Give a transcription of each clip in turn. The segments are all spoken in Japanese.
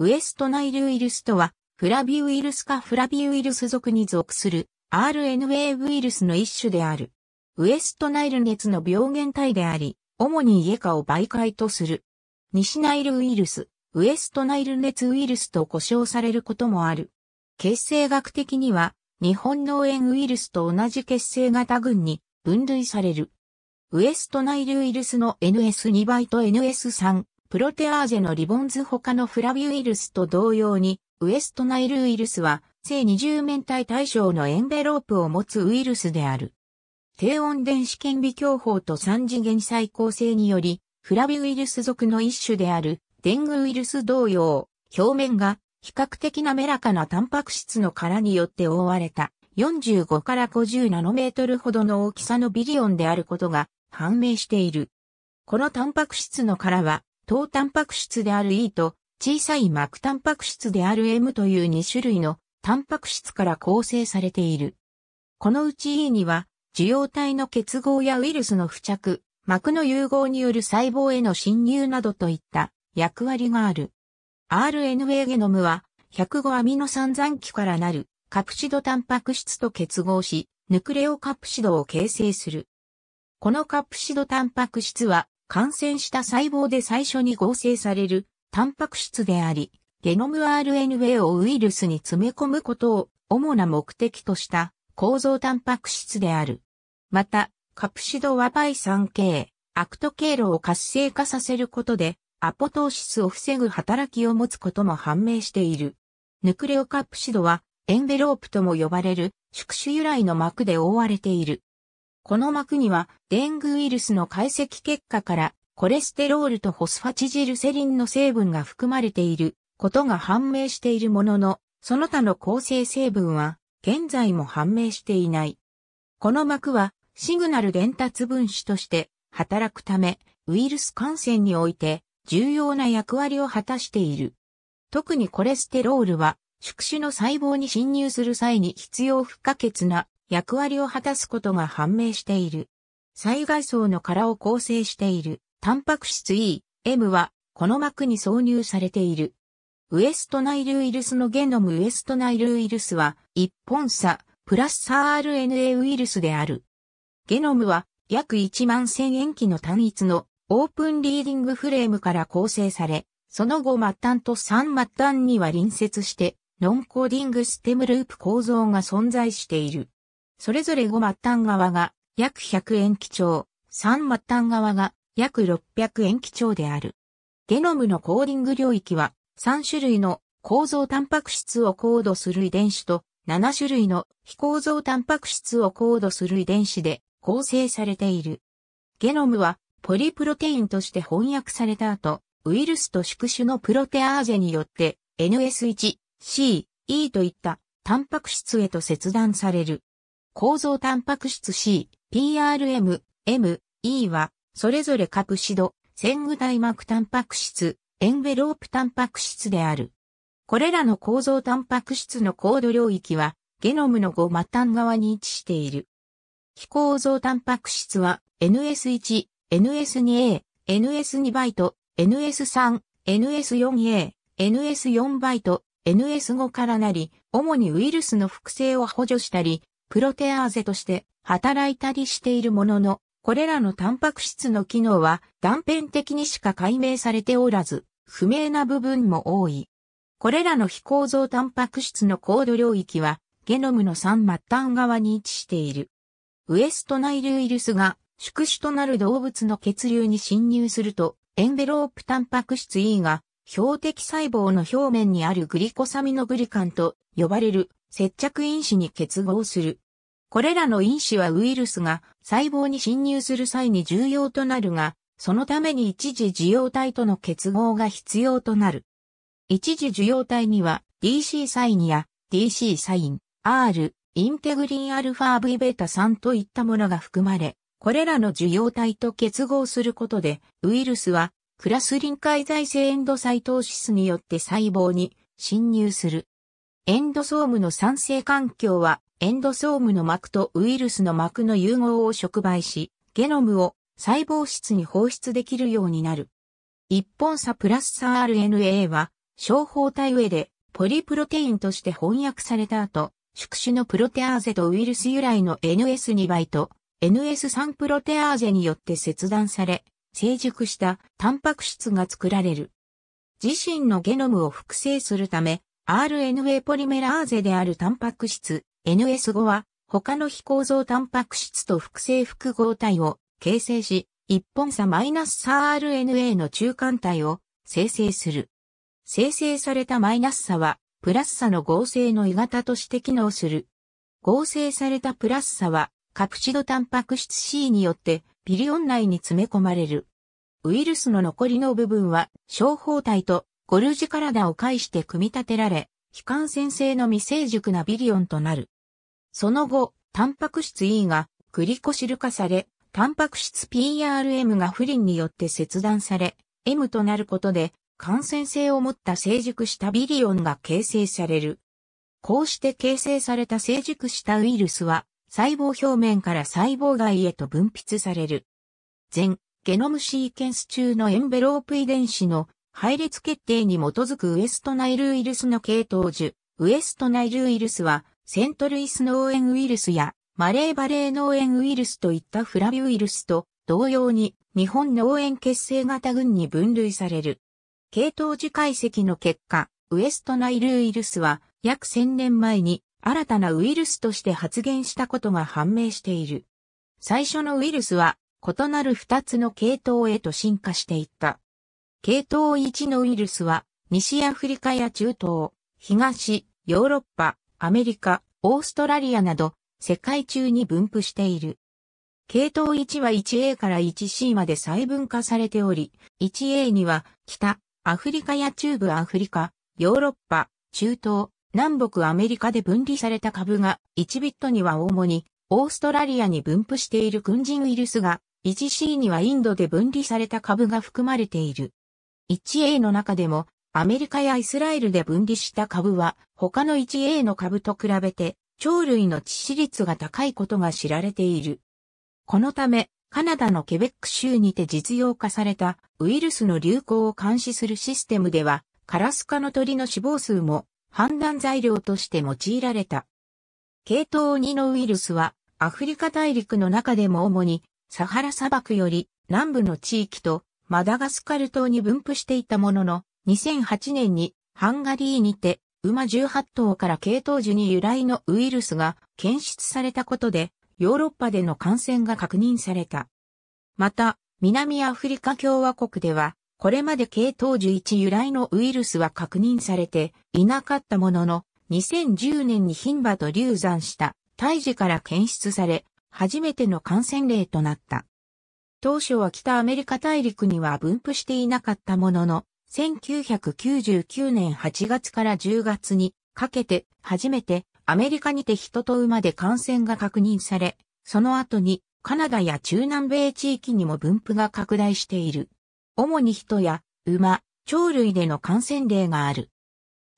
ウエストナイルウイルスとは、フラビウイルスかフラビウイルス属に属する RNA ウイルスの一種である。ウエストナイル熱の病原体であり、主にイエカを媒介とする。西ナイルウイルス、ウエストナイル熱ウイルスと呼称されることもある。結成学的には、日本脳炎ウイルスと同じ結成型群に分類される。ウエストナイルウイルスの NS2 倍と NS3、プロテアーゼのリボンズ他のフラビウイルスと同様に、ウエストナイルウイルスは、正二重面体対象のエンベロープを持つウイルスである。低温電子顕微鏡法と三次元再構成により、フラビウイルス属の一種である、デングウイルス同様、表面が比較的滑らかなタンパク質の殻によって覆われた45から50ナノメートルほどの大きさのビリオンであることが判明している。このタンパク質の殻は、糖タンパク質である E と小さい膜タンパク質である M という2種類のタンパク質から構成されている。このうち E には、受容体の結合やウイルスの付着、膜の融合による細胞への侵入などといった役割がある。RNA ゲノムは105アミノ酸残機からなるカプシドタンパク質と結合し、ヌクレオカプシドを形成する。このカプシドタンパク質は感染した細胞で最初に合成されるタンパク質であり、ゲノム RNA をウイルスに詰め込むことを主な目的とした構造タンパク質である。また、カプシドは PI3K、Akt 経路を活性化させることでアポトーシスを防ぐ働きを持つことも判明している。ヌクレオカプシドはエンベロープとも呼ばれる宿主由来の膜で覆われている。この膜にはデングウイルスの解析結果からコレステロールとホスファチジルセリンの成分が含まれていることが判明しているものの、その他の構成成分は現在も判明していない。この膜はシグナル伝達分子として働くためウイルス感染において重要な役割を果たしている。特にコレステロールは、宿主の細胞に侵入する際に必要不可欠な役割を果たすことが判明している。最外層の殻を構成しているタンパク質 E、M はこの膜に挿入されている。ウエストナイルウイルスのゲノムウエストナイルウイルスは一本鎖プラス RNA ウイルスである。ゲノムは約1万1000塩基の単一のオープンリーディングフレームから構成され、その5末端と3末端には隣接して、ノンコーディングステムループ構造が存在している。それぞれ5末端側が約100円基調、3末端側が約600円基調である。ゲノムのコーディング領域は3種類の構造タンパク質をコードする遺伝子と7種類の非構造タンパク質をコードする遺伝子で構成されている。ゲノムはポリプロテインとして翻訳された後、ウイルスと宿主のプロテアーゼによって NS1、C、E といったタンパク質へと切断される。構造タンパク質 C、PRM、M、E は、それぞれカプシド、線具体膜タンパク質、エンベロープタンパク質である。これらの構造タンパク質のコード領域は、ゲノムの5末端側に位置している。非構造タンパク質は NS1、NS2A、NS2 バイト、NS3、NS4A、NS4 バイト、NS5 からなり、主にウイルスの複製を補助したり、プロテアーゼとして働いたりしているものの、これらのタンパク質の機能は断片的にしか解明されておらず、不明な部分も多い。これらの非構造タンパク質のコード領域は、ゲノムの3末端側に位置している。ウエストナイルウイルスが宿主となる動物の血流に侵入すると、エンベロープタンパク質 E が標的細胞の表面にあるグリコサミノグリカンと呼ばれる接着因子に結合する。これらの因子はウイルスが細胞に侵入する際に重要となるが、そのために一時受容体との結合が必要となる。一時受容体には DC サインや DC サイン、R、インテグリンアルファ V ベータ3といったものが含まれ、これらの受容体と結合することで、ウイルスはクラスリン解在性エンドサイトーシスによって細胞に侵入する。エンドソームの酸性環境は、エンドソームの膜とウイルスの膜の融合を触媒し、ゲノムを細胞質に放出できるようになる。一本差プラス RNA は、小胞体上でポリプロテインとして翻訳された後、宿主のプロテアーゼとウイルス由来の NS2 倍と NS3 プロテアーゼによって切断され、成熟したタンパク質が作られる。自身のゲノムを複製するため、RNA ポリメラーゼであるタンパク質 NS5 は他の非構造タンパク質と複製複合体を形成し、一本差マイナス RNA の中間体を生成する。生成されたマイナス差は、プラス差の合成の鋳型として機能する。合成されたプラス差は、カプチドタンパク質 C によってピリオン内に詰め込まれる。ウイルスの残りの部分は、小胞体とゴルジカラダを介して組み立てられ、非感染性の未成熟なビリオンとなる。その後、タンパク質 E がグリコシル化され、タンパク質 PRM がフリンによって切断され、M となることで感染性を持った成熟したビリオンが形成される。こうして形成された成熟したウイルスは細胞表面から細胞外へと分泌される。全ゲノムシーケンス中のエンベロープ遺伝子の配列決定に基づくウエストナイルウイルスの系統樹、ウエストナイルウイルスはセントルイス脳炎ウイルスやマレーバレー脳炎ウイルスといったフラビウイルスと同様に日本脳炎結成型群に分類される。系統樹解析の結果、ウエストナイルウイルスは約1000年前に新たなウイルスとして発現したことが判明している。最初のウイルスは異なる2つの系統へと進化していった。系統1のウイルスは西アフリカや中東、東、ヨーロッパ、アメリカ、オーストラリアなど世界中に分布している。系統1は 1A から 1C まで細分化されており、1A には北、アフリカや中部アフリカ、ヨーロッパ、中東、南北アメリカで分離された株が、1ビットには主に、オーストラリアに分布している訓人ウイルスが、1C にはインドで分離された株が含まれている。1A の中でも、アメリカやイスラエルで分離した株は、他の 1A の株と比べて、鳥類の致死率が高いことが知られている。このため、カナダのケベック州にて実用化されたウイルスの流行を監視するシステムでは、カラス科の鳥の死亡数も判断材料として用いられた。系統2のウイルスは、アフリカ大陸の中でも主に、サハラ砂漠より南部の地域とマダガスカル島に分布していたものの、2008年にハンガリーにて馬18頭から系統樹に由来のウイルスが検出されたことで、ヨーロッパでの感染が確認された。また、南アフリカ共和国では、これまで系統樹1由来のウイルスは確認されていなかったものの、2010年に牝馬と流産した胎児から検出され、初めての感染例となった。当初は北アメリカ大陸には分布していなかったものの、1999年8月から10月にかけて初めてアメリカにて人と馬で感染が確認され、その後にカナダや中南米地域にも分布が拡大している。主に人や馬、鳥類での感染例がある。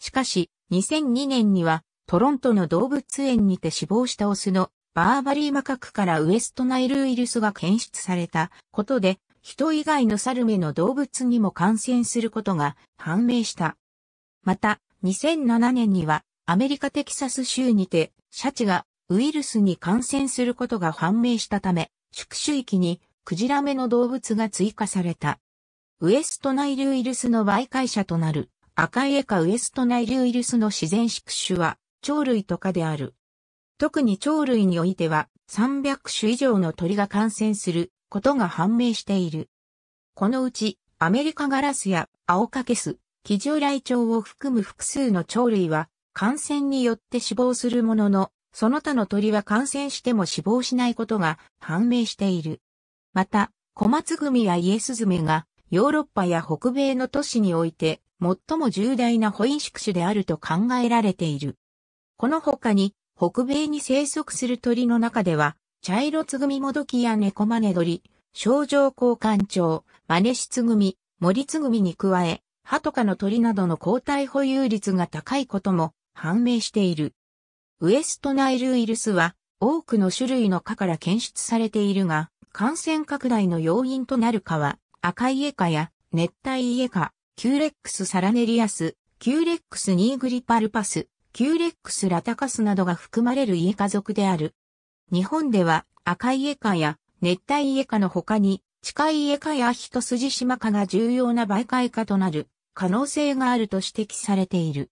しかし、2002年にはトロントの動物園にて死亡したオスのバーバリーマカクからウエストナイルウイルスが検出されたことで、人以外のサルメの動物にも感染することが判明した。また、2007年にはアメリカテキサス州にて、シャチがウイルスに感染することが判明したため、宿主域にクジラ目の動物が追加された。ウエストナイルウイルスの媒介者となる赤いエカウエストナイルウイルスの自然宿主は鳥類とかである。特に鳥類においては300種以上の鳥が感染することが判明している。このうちアメリカガラスや青カケス、キジョライチョウを含む複数の鳥類は感染によって死亡するものの、その他の鳥は感染しても死亡しないことが判明している。また、小松グミやイエスズメがヨーロッパや北米の都市において最も重大な保因宿種であると考えられている。この他に北米に生息する鳥の中では、茶色つぐみもどきや猫マネ鳥、ショウジョウコウカンチョウ、マネシツグミ、森つぐみに加え、ハト科の鳥などの抗体保有率が高いことも判明している。ウエストナイルウイルスは多くの種類の蚊から検出されているが、感染拡大の要因となる蚊はアカイエカや熱帯イエカ、 Culex salinarius、 Culex nigripalpus、キューレックスラタカスなどが含まれるイエカ属である。日本では赤いイエカや熱帯イエカの他に地下イエカやヒトスジシマカが重要な媒介化となる可能性があると指摘されている。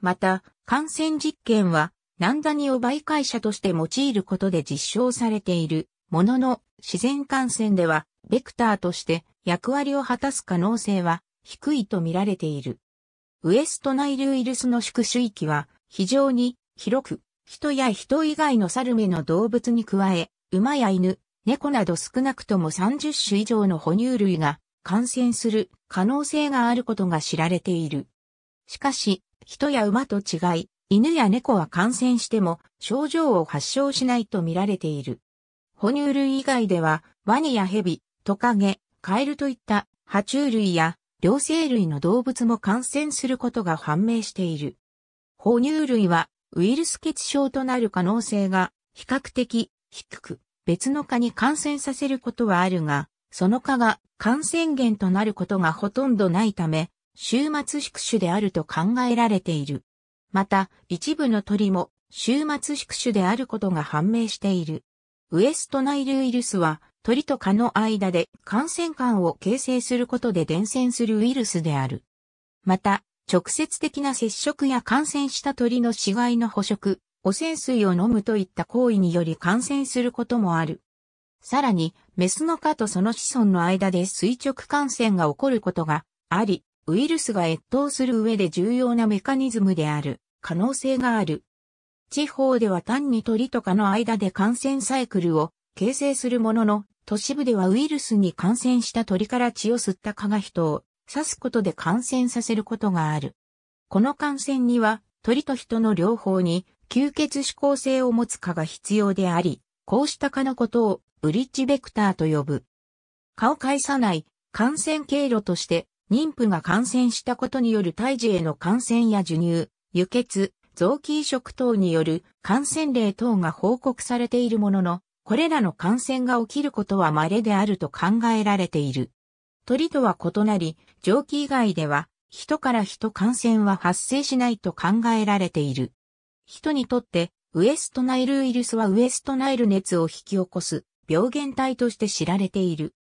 また、感染実験はナンダニを媒介者として用いることで実証されているものの自然感染ではベクターとして役割を果たす可能性は低いと見られている。ウエストナイルウイルスの宿主域は非常に広く人や人以外の猿目の動物に加え馬や犬、猫など少なくとも30種以上の哺乳類が感染する可能性があることが知られている。しかし、人や馬と違い、犬や猫は感染しても症状を発症しないと見られている。哺乳類以外では、ワニやヘビ、トカゲ、カエルといった爬虫類や両生類の動物も感染することが判明している。哺乳類はウイルス血症となる可能性が比較的低く、別の蚊に感染させることはあるが、その蚊が感染源となることがほとんどないため、終末宿主であると考えられている。また、一部の鳥も終末宿主であることが判明している。ウエストナイルウイルスは鳥と蚊の間で感染管を形成することで伝染するウイルスである。また、直接的な接触や感染した鳥の死骸の捕食、汚染水を飲むといった行為により感染することもある。さらに、メスの蚊とその子孫の間で垂直感染が起こることがあり、ウイルスが越冬する上で重要なメカニズムである可能性がある。地方では単に鳥と蚊の間で感染サイクルを形成するものの、都市部ではウイルスに感染した鳥から血を吸った蚊が人を刺すことで感染させることがある。この感染には鳥と人の両方に吸血指向性を持つ蚊が必要であり、こうした蚊のことをブリッジベクターと呼ぶ。蚊を介さない感染経路として妊婦が感染したことによる胎児への感染や授乳、輸血、臓器移植等による感染例等が報告されているものの、これらの感染が起きることは稀であると考えられている。鳥とは異なり、臓器以外では人から人感染は発生しないと考えられている。人にとってウエストナイルウイルスはウエストナイル熱を引き起こす病原体として知られている。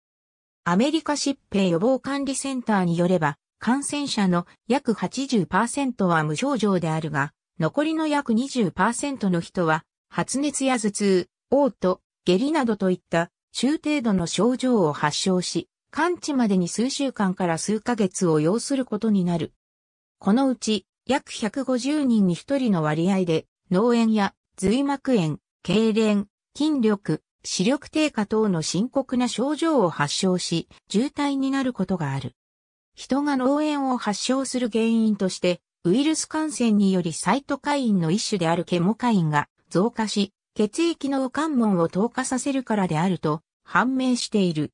アメリカ疾病予防管理センターによれば、感染者の約80%は無症状であるが、残りの約20%の人は、発熱や頭痛、嘔吐、下痢などといった中程度の症状を発症し、完治までに数週間から数ヶ月を要することになる。このうち、約150人に1人の割合で、脳炎や髄膜炎、痙攣、筋力、視力低下等の深刻な症状を発症し、渋滞になることがある。人が脳炎を発症する原因として、ウイルス感染によりサイトカインの一種であるケモカインが増加し、血液の関門を透過させるからであると判明している。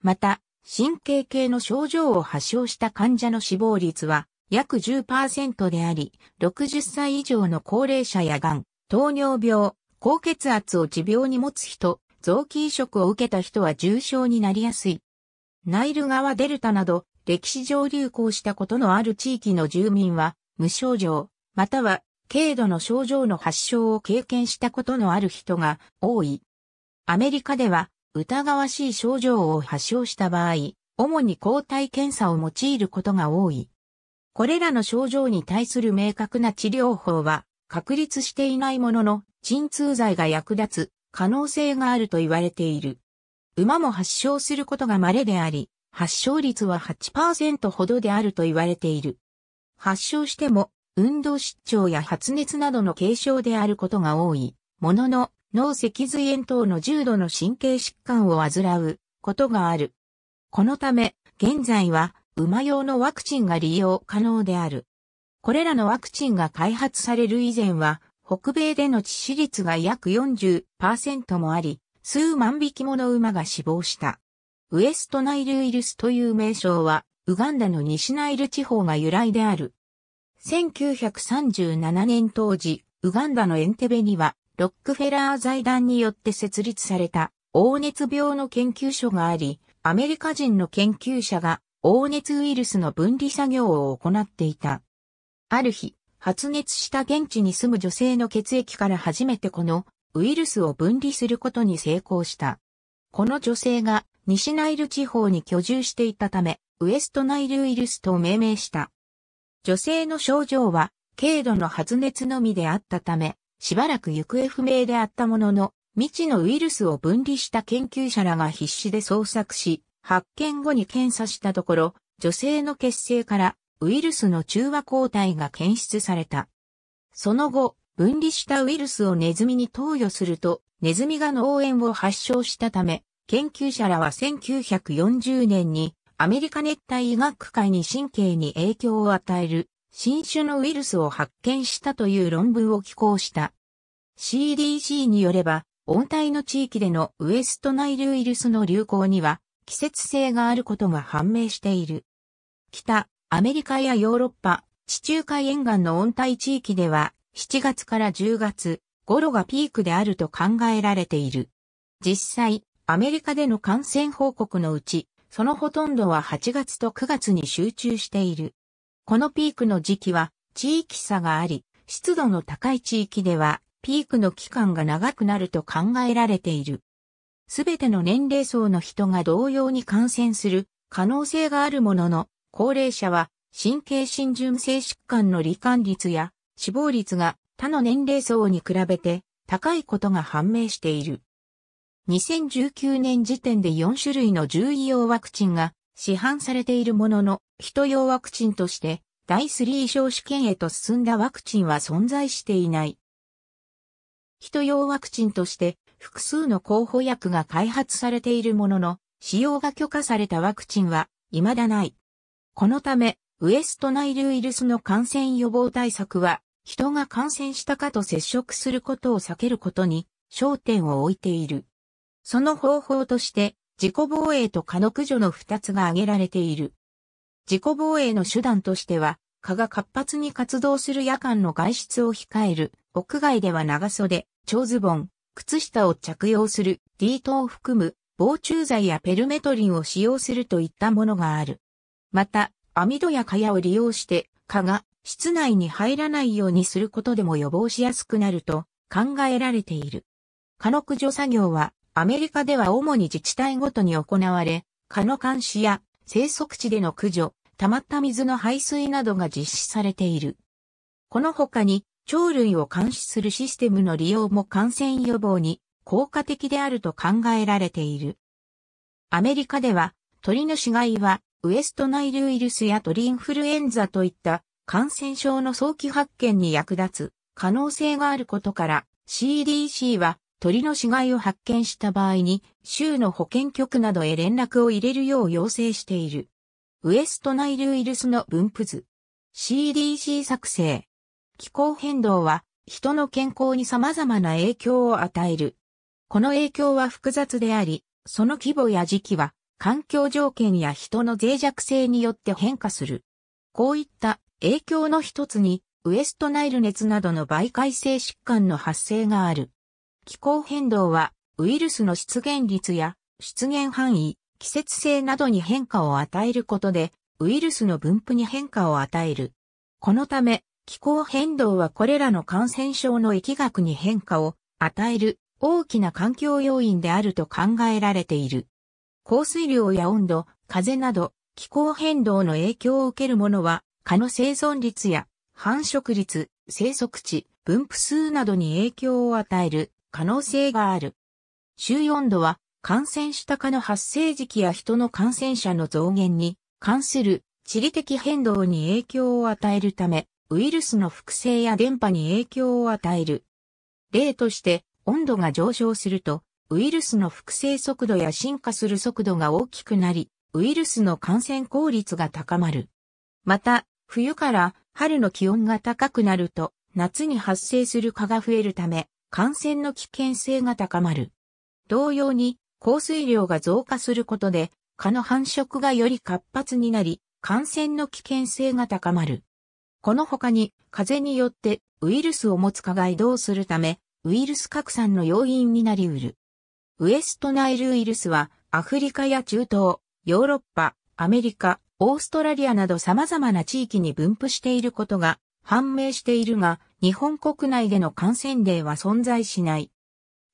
また、神経系の症状を発症した患者の死亡率は約10%であり、60歳以上の高齢者やがん、糖尿病、高血圧を持病に持つ人、臓器移植を受けた人は重症になりやすい。ナイル川デルタなど歴史上流行したことのある地域の住民は無症状、または軽度の症状の発症を経験したことのある人が多い。アメリカでは疑わしい症状を発症した場合、主に抗体検査を用いることが多い。これらの症状に対する明確な治療法は確立していないものの鎮痛剤が役立つ可能性があると言われている。馬も発症することが稀であり、発症率は8%ほどであると言われている。発症しても、運動失調や発熱などの軽症であることが多い。ものの、脳脊髄炎等の重度の神経疾患を患うことがある。このため、現在は馬用のワクチンが利用可能である。これらのワクチンが開発される以前は、北米での致死率が約40%もあり、数万匹もの馬が死亡した。ウエストナイルウイルスという名称は、ウガンダの西ナイル地方が由来である。1937年当時、ウガンダのエンテベには、ロックフェラー財団によって設立された、黄熱病の研究所があり、アメリカ人の研究者が、黄熱ウイルスの分離作業を行っていた。ある日、発熱した現地に住む女性の血液から初めてこのウイルスを分離することに成功した。この女性が西ナイル地方に居住していたため、ウエストナイルウイルスと命名した。女性の症状は、軽度の発熱のみであったため、しばらく行方不明であったものの、未知のウイルスを分離した研究者らが必死で捜索し、発見後に検査したところ、女性の血清からウイルスの中和抗体が検出された。その後、分離したウイルスをネズミに投与すると、ネズミが脳炎を発症したため、研究者らは1940年にアメリカ熱帯医学会に神経に影響を与える新種のウイルスを発見したという論文を寄稿した。CDC によれば、温帯の地域でのウエストナイルウイルスの流行には季節性があることが判明している。北、アメリカやヨーロッパ、地中海沿岸の温帯地域では7月から10月頃がピークであると考えられている。実際、アメリカでの感染報告のうち、そのほとんどは8月と9月に集中している。このピークの時期は地域差があり、湿度の高い地域ではピークの期間が長くなると考えられている。すべての年齢層の人が同様に感染する可能性があるものの、高齢者は神経浸潤性疾患の罹患率や死亡率が他の年齢層に比べて高いことが判明している。2019年時点で4種類の獣医用ワクチンが市販されているものの、人用ワクチンとして第3位小試験へと進んだワクチンは存在していない。人用ワクチンとして複数の候補薬が開発されているものの、使用が許可されたワクチンは未だない。このため、ウエストナイルウイルスの感染予防対策は、人が感染したかと接触することを避けることに焦点を置いている。その方法として、自己防衛と蚊の駆除の二つが挙げられている。自己防衛の手段としては、蚊が活発に活動する夜間の外出を控える、屋外では長袖、長ズボン、靴下を着用する、ディートを含む、防虫剤やペルメトリンを使用するといったものがある。また、網戸や蚊帳を利用して、蚊が室内に入らないようにすることでも予防しやすくなると考えられている。蚊の駆除作業はアメリカでは主に自治体ごとに行われ、蚊の監視や生息地での駆除、溜まった水の排水などが実施されている。この他に、鳥類を監視するシステムの利用も感染予防に効果的であると考えられている。アメリカでは、鳥の死骸は、ウエストナイルウイルスや鳥インフルエンザといった感染症の早期発見に役立つ可能性があることから CDC は鳥の死骸を発見した場合に、州の保健局などへ連絡を入れるよう要請している。ウエストナイルウイルスの分布図。CDC 作成。気候変動は人の健康に様々な影響を与える。この影響は複雑であり、その規模や時期は環境条件や人の脆弱性によって変化する。こういった影響の一つにウエストナイル熱などの媒介性疾患の発生がある。気候変動はウイルスの出現率や出現範囲、季節性などに変化を与えることで、ウイルスの分布に変化を与える。このため、気候変動はこれらの感染症の疫学に変化を与える大きな環境要因であると考えられている。降水量や温度、風など気候変動の影響を受けるものは、蚊の生存率や繁殖率、生息地、分布数などに影響を与える可能性がある。週温度は感染した蚊の発生時期や人の感染者の増減に関する地理的変動に影響を与えるため、ウイルスの複製や電波に影響を与える。例として、温度が上昇すると、ウイルスの複製速度や進化する速度が大きくなり、ウイルスの感染効率が高まる。また、冬から春の気温が高くなると、夏に発生する蚊が増えるため、感染の危険性が高まる。同様に、降水量が増加することで、蚊の繁殖がより活発になり、感染の危険性が高まる。この他に、風によってウイルスを持つ蚊が移動するため、ウイルス拡散の要因になり得る。ウエストナイルウイルスは、アフリカや中東、ヨーロッパ、アメリカ、オーストラリアなど様々な地域に分布していることが判明しているが、日本国内での感染例は存在しない。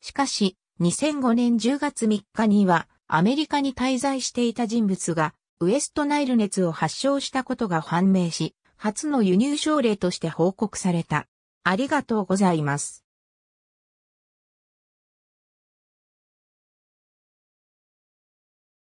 しかし、2005年10月3日には、アメリカに滞在していた人物が、ウエストナイル熱を発症したことが判明し、初の輸入症例として報告された。ありがとうございます。